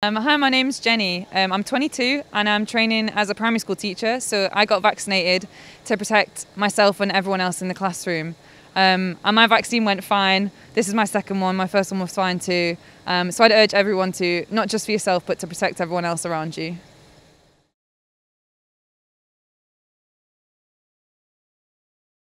Um, hi, my name's Jenny. Um, I'm 22 and I'm training as a primary school teacher. So I got vaccinated to protect myself and everyone else in the classroom. Um, and my vaccine went fine. This is my second one. My first one was fine too. Um, so I'd urge everyone to, not just for yourself, but to protect everyone else around you.